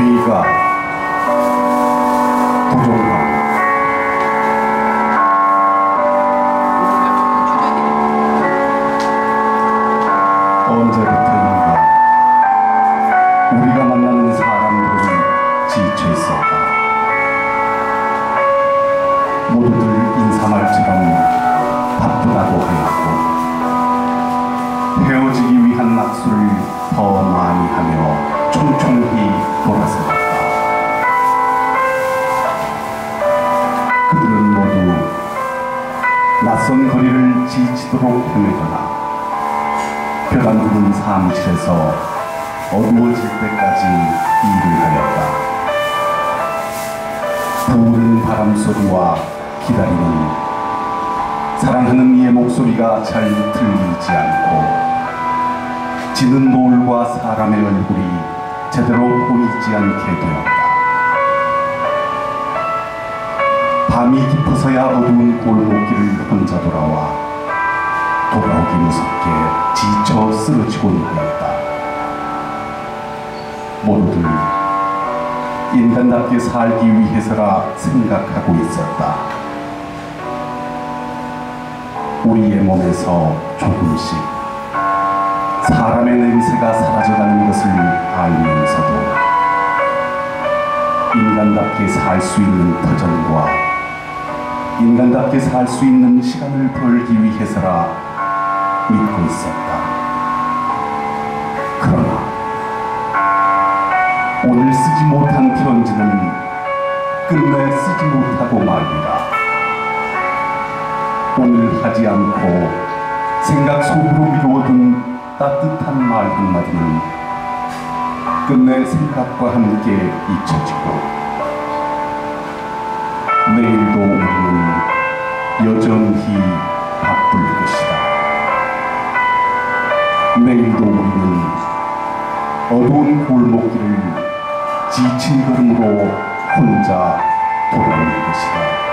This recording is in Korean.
귀가 부 낯선 거리를 지치도록 헤매거나 벼랑 부는 사무실에서 어두워질 때까지 일을 하였다. 부는 바람 소리와 기다리는 사랑하는 이의 목소리가 잘 들리지 않고 지는 노을과 사람의 얼굴이 제대로 보이지 않게 되었다. 밤이 깊어서야 어두운 골목길을 혼자 돌아와 돌아오기 무섭게 지쳐 쓰러지곤 하였다. 모두들 인간답게 살기 위해서라 생각하고 있었다. 우리의 몸에서 조금씩 사람의 냄새가 사라져가는 것을 알면서도 인간답게 살 수 있는 터전과 인간답게 살 수 있는 시간을 벌기 위해서라 믿고 있었다. 그러나 오늘 쓰지 못한 편지는 끝내 쓰지 못하고 말리라. 오늘 하지 않고 생각 속으로 미루어둔 따뜻한 말 한마디는 끝내 생각과 함께 잊혀지고 여전히 바쁠 것이다. 내일도 우리는 어두운 골목길을 지친 걸음으로 혼자 돌아올 것이다.